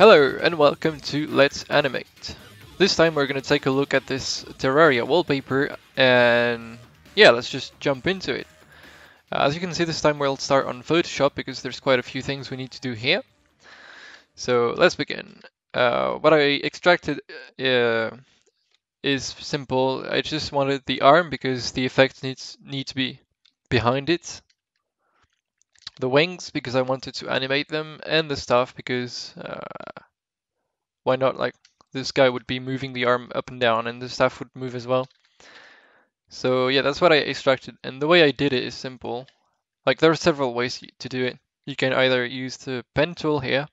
Hello and welcome to Let's Animate. This time we're going to take a look at this Terraria wallpaper and yeah, let's just jump into it. Uh, as you can see this time we'll start on Photoshop because there's quite a few things we need to do here. So let's begin. Uh, what I extracted uh, is simple. I just wanted the arm because the effect needs need to be behind it. The wings because I wanted to animate them, and the staff because uh, why not? Like this guy would be moving the arm up and down, and the staff would move as well. So yeah, that's what I extracted, and the way I did it is simple. Like there are several ways to do it. You can either use the pen tool here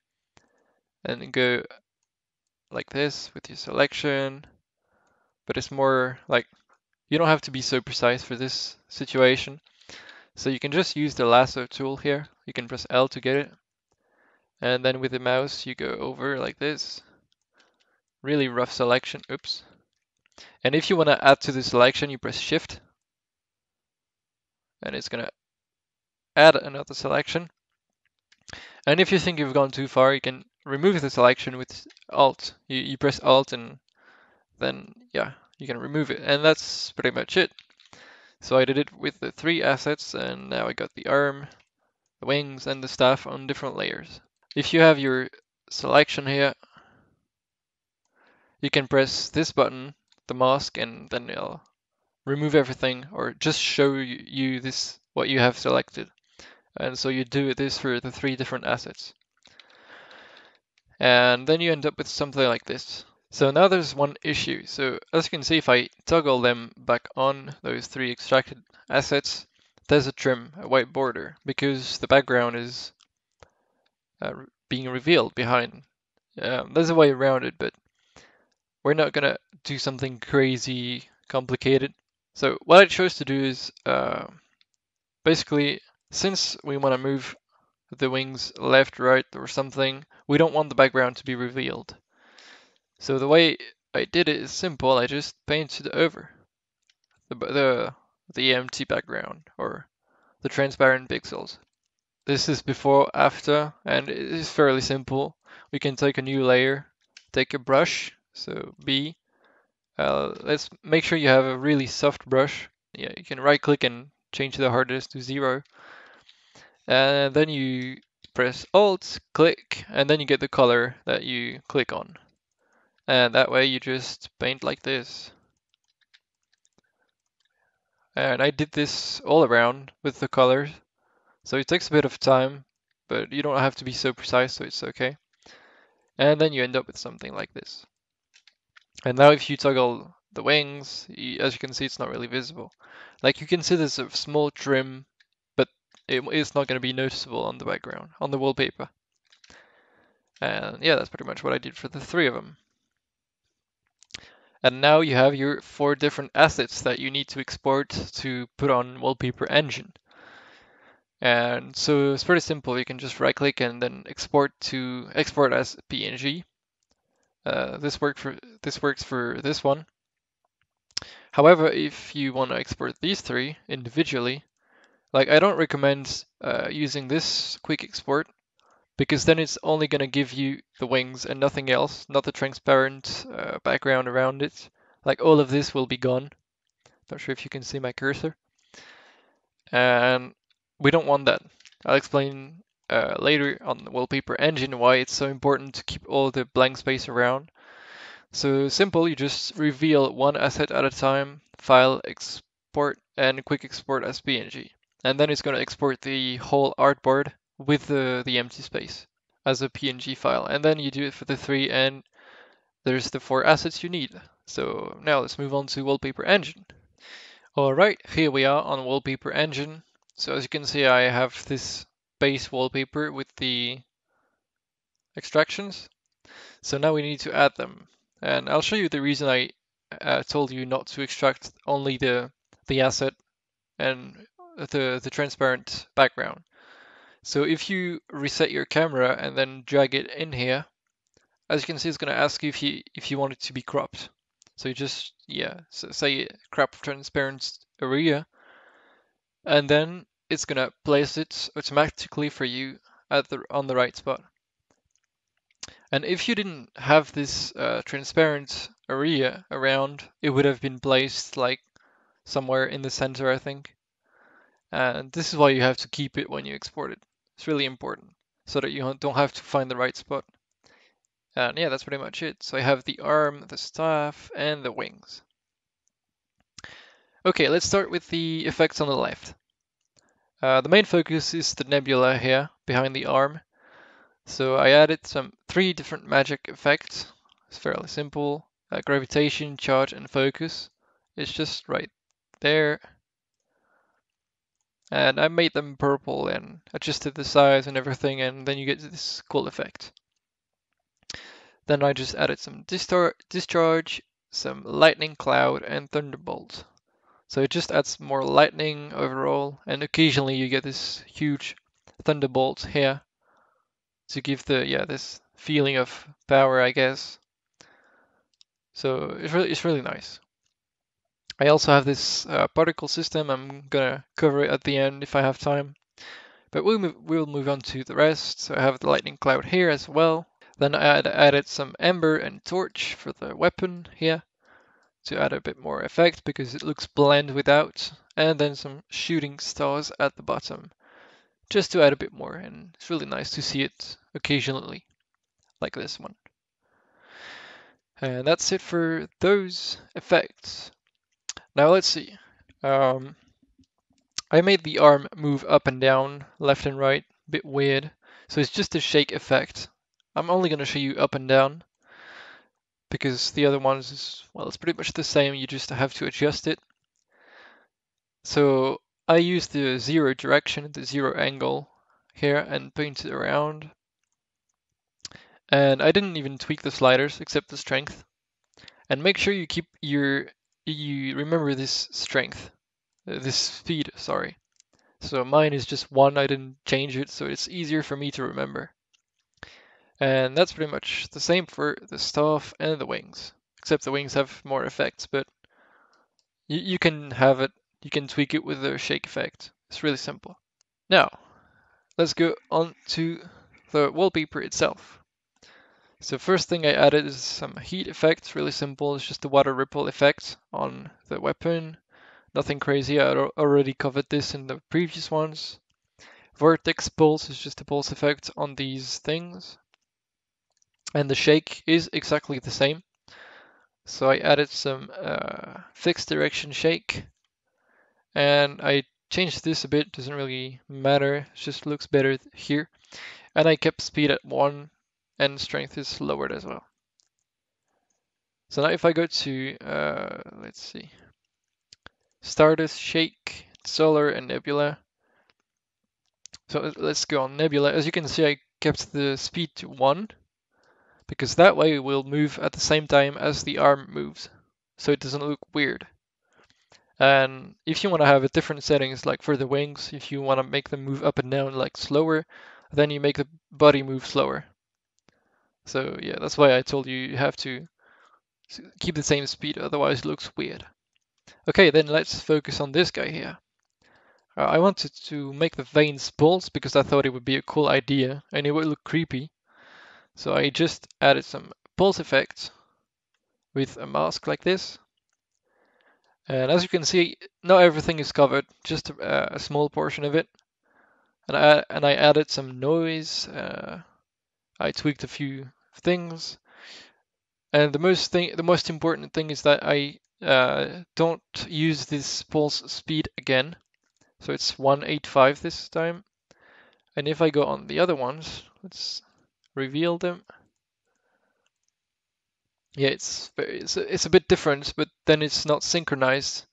and go like this with your selection, but it's more like you don't have to be so precise for this situation. So you can just use the lasso tool here. You can press L to get it. And then with the mouse, you go over like this. Really rough selection. Oops. And if you want to add to the selection, you press Shift. And it's going to add another selection. And if you think you've gone too far, you can remove the selection with Alt. You, you press Alt and then, yeah, you can remove it. And that's pretty much it. So I did it with the three assets and now I got the arm, the wings and the staff on different layers. If you have your selection here, you can press this button, the mask, and then it'll remove everything or just show you this what you have selected. And so you do this for the three different assets. And then you end up with something like this. So now there's one issue. So as you can see, if I toggle them back on those three extracted assets, there's a trim, a white border, because the background is uh, being revealed behind. Um, there's a way around it, but we're not gonna do something crazy complicated. So what I chose to do is uh, basically, since we want to move the wings left, right, or something, we don't want the background to be revealed. So the way I did it is simple. I just painted over the the the empty background or the transparent pixels. This is before after and it is fairly simple. We can take a new layer, take a brush, so B. Uh, let's make sure you have a really soft brush. Yeah, you can right click and change the hardness to zero. And then you press Alt, click, and then you get the color that you click on. And that way you just paint like this. And I did this all around with the colors. So it takes a bit of time, but you don't have to be so precise, so it's okay. And then you end up with something like this. And now if you toggle the wings, as you can see, it's not really visible. Like you can see there's a small trim, but it, it's not going to be noticeable on the background, on the wallpaper. And yeah, that's pretty much what I did for the three of them. And now you have your four different assets that you need to export to put on Wallpaper Engine. And so it's pretty simple. You can just right click and then export to export as PNG. Uh, this worked for this works for this one. However, if you want to export these three individually, like I don't recommend uh, using this quick export because then it's only going to give you the wings and nothing else, not the transparent uh, background around it. Like all of this will be gone. Not sure if you can see my cursor. And we don't want that. I'll explain uh, later on the wallpaper engine why it's so important to keep all the blank space around. So simple, you just reveal one asset at a time, file, export, and quick export as PNG. And then it's going to export the whole artboard with the, the empty space as a PNG file. And then you do it for the three and there's the four assets you need. So now let's move on to Wallpaper Engine. Alright, here we are on Wallpaper Engine. So as you can see, I have this base wallpaper with the extractions. So now we need to add them. And I'll show you the reason I uh, told you not to extract only the, the asset and the, the transparent background. So if you reset your camera and then drag it in here, as you can see, it's going to ask you if you if you want it to be cropped. So you just yeah, so say crop transparent area, and then it's going to place it automatically for you at the on the right spot. And if you didn't have this uh, transparent area around, it would have been placed like somewhere in the center, I think. And this is why you have to keep it when you export it. It's really important so that you don't have to find the right spot. And yeah, that's pretty much it. So I have the arm, the staff, and the wings. Okay, let's start with the effects on the left. Uh, the main focus is the nebula here behind the arm. So I added some three different magic effects. It's fairly simple. Uh, gravitation, charge, and focus. It's just right there. And I made them purple and adjusted the size and everything, and then you get this cool effect. Then I just added some discharge, some lightning cloud, and thunderbolt. So it just adds more lightning overall, and occasionally you get this huge thunderbolt here to give the yeah this feeling of power, I guess. So it's really it's really nice. I also have this uh, particle system. I'm gonna cover it at the end if I have time. But we'll move, we'll move on to the rest. So I have the lightning cloud here as well. Then I added some ember and torch for the weapon here to add a bit more effect because it looks bland without, and then some shooting stars at the bottom just to add a bit more and it's really nice to see it occasionally like this one. And that's it for those effects. Now let's see. Um, I made the arm move up and down, left and right, a bit weird. So it's just a shake effect. I'm only going to show you up and down because the other ones is, well, it's pretty much the same. You just have to adjust it. So I use the zero direction, the zero angle here and paint it around. And I didn't even tweak the sliders except the strength. And make sure you keep your, you remember this strength, uh, this speed, sorry. So mine is just one, I didn't change it, so it's easier for me to remember. And that's pretty much the same for the staff and the wings, except the wings have more effects, but you, you can have it, you can tweak it with the shake effect. It's really simple. Now, let's go on to the wallpaper itself. So first thing I added is some heat effects, really simple. It's just the water ripple effect on the weapon. Nothing crazy, I already covered this in the previous ones. Vortex pulse is just a pulse effect on these things. And the shake is exactly the same. So I added some uh, fixed direction shake. And I changed this a bit, doesn't really matter, it just looks better here. And I kept speed at 1 and strength is lowered as well. So now if I go to, uh, let's see, Stardust, Shake, Solar, and Nebula. So let's go on Nebula. As you can see, I kept the speed to 1 because that way it will move at the same time as the arm moves, so it doesn't look weird. And if you want to have a different settings, like for the wings, if you want to make them move up and down like slower, then you make the body move slower. So yeah, that's why I told you you have to keep the same speed, otherwise it looks weird. Okay, then let's focus on this guy here. Uh, I wanted to make the veins pulse because I thought it would be a cool idea and it would look creepy. So I just added some pulse effects with a mask like this. And as you can see, not everything is covered, just a, a small portion of it. And I, and I added some noise. Uh, I tweaked a few things. And the most thing, the most important thing is that I uh, don't use this pulse speed again. So it's 185 this time. And if I go on the other ones, let's reveal them. Yeah, it's it's a, it's a bit different, but then it's not synchronized,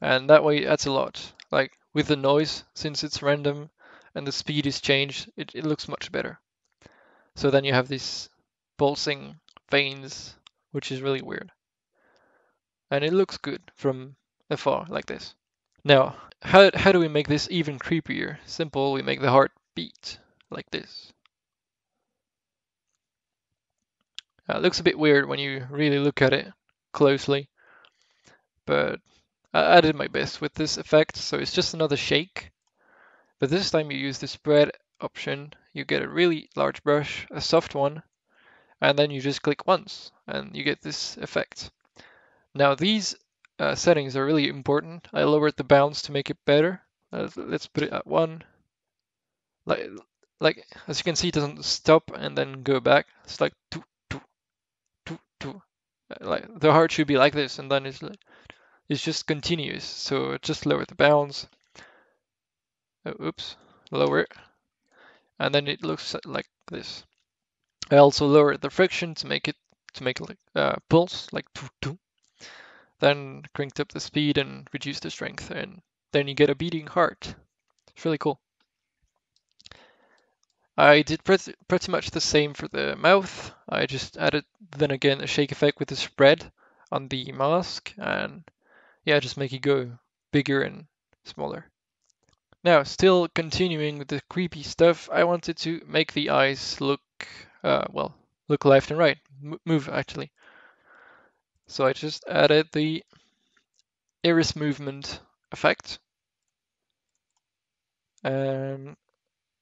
and that way adds a lot. Like with the noise, since it's random and the speed is changed, it, it looks much better. So then you have these pulsing veins, which is really weird. And it looks good from afar, like this. Now, how, how do we make this even creepier? Simple, we make the heart beat, like this. Uh, it looks a bit weird when you really look at it closely, but I, did my best with this effect, so it's just another shake. But this time you use the spread option, you get a really large brush, a soft one, and then you just click once and you get this effect. Now these uh, settings are really important. I lowered the bounce to make it better. Uh, let's put it at one. Like, like as you can see, it doesn't stop and then go back. It's like two, two, two, two. Uh, like the heart should be like this, and then it's like it's just continuous. So just lower the bounce. Oh, oops, lower it, and then it looks like this. I also lowered the friction to make it to make like uh, pulse like two, two. Then cranked up the speed and reduced the strength, and then you get a beating heart. It's really cool. I did pretty, pretty much the same for the mouth. I just added then again a shake effect with the spread on the mask and yeah, just make it go bigger and smaller. Now, still continuing with the creepy stuff, I wanted to make the eyes look, uh, well, look left and right, move actually. So I just added the iris movement effect. And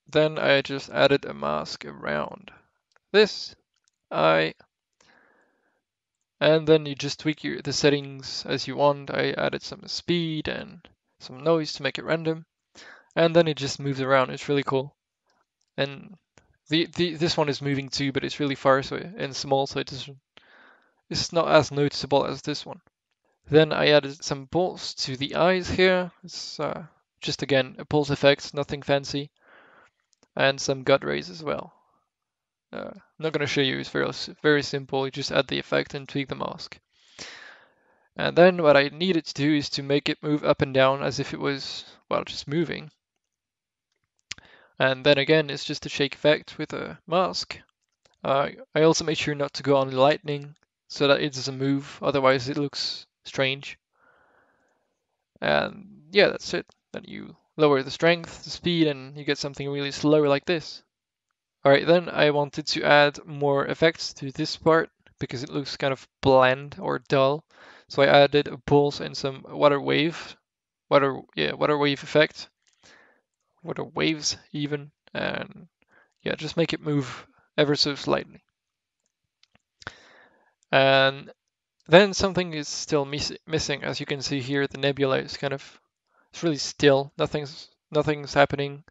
then I just added a mask around this eye. And then you just tweak your, the settings as you want. I added some speed and some noise to make it random. And then it just moves around. It's really cool. And the, the this one is moving too, but it's really far so and small, so it doesn't it's not as noticeable as this one. Then I added some bolts to the eyes here. It's uh, just again a pulse effect, nothing fancy and some god rays as well. Uh, I'm not going to show you, it's very, very simple, you just add the effect and tweak the mask. And then what I needed to do is to make it move up and down as if it was, well, just moving. And then again, it's just a shake effect with a mask. Uh, I also made sure not to go on lightning so that it doesn't move, otherwise it looks strange. And yeah, that's it. Then you lower the strength, the speed, and you get something really slow like this. Alright, then I wanted to add more effects to this part because it looks kind of bland or dull. So I added a pulse and some water wave, water yeah, water wave effect, water waves even, and yeah, just make it move ever so slightly. And then something is still miss missing, as you can see here, the nebula is kind of it's really still. Nothing's nothing's happening.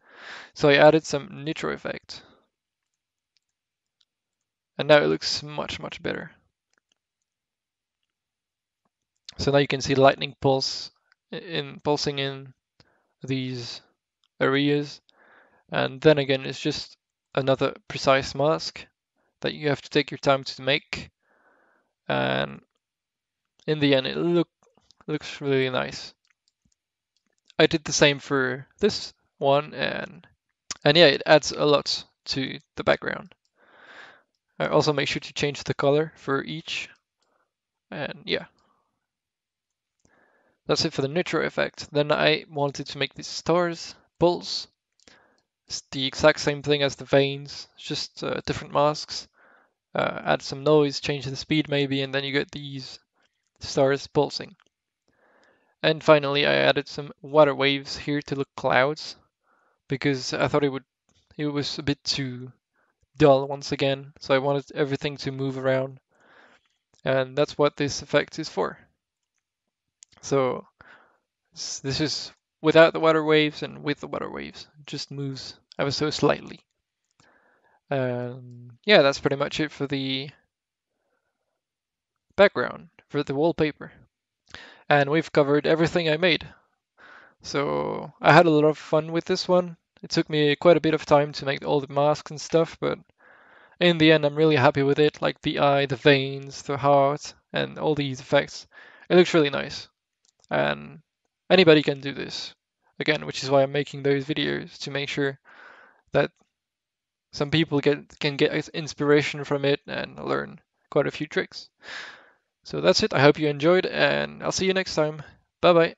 So I added some nitro effect. And now it looks much, much better. So now you can see lightning pulse in pulsing in these areas. And then again, it's just another precise mask that you have to take your time to make. And in the end, it look looks really nice. I did the same for this one and and yeah, it adds a lot to the background. I also make sure to change the color for each. And yeah. That's it for the nitro effect. Then I wanted to make these stars, pulse. It's the exact same thing as the veins, just uh, different masks. Uh, add some noise, change the speed maybe, and then you get these stars pulsing. And finally, I added some water waves here to look clouds because I thought it would it was a bit too dull once again. So I wanted everything to move around. And that's what this effect is for. So this is without the water waves and with the water waves. It just moves ever so slightly. Um, yeah, that's pretty much it for the background, for the wallpaper and we've covered everything I made. So I had a lot of fun with this one. It took me quite a bit of time to make all the masks and stuff, but in the end I'm really happy with it, like the eye, the veins, the heart, and all these effects. It looks really nice. And anybody can do this. Again, which is why I'm making those videos, to make sure that some people get can get inspiration from it and learn quite a few tricks. So that's it. I hope you enjoyed, and I'll see you next time. Bye bye.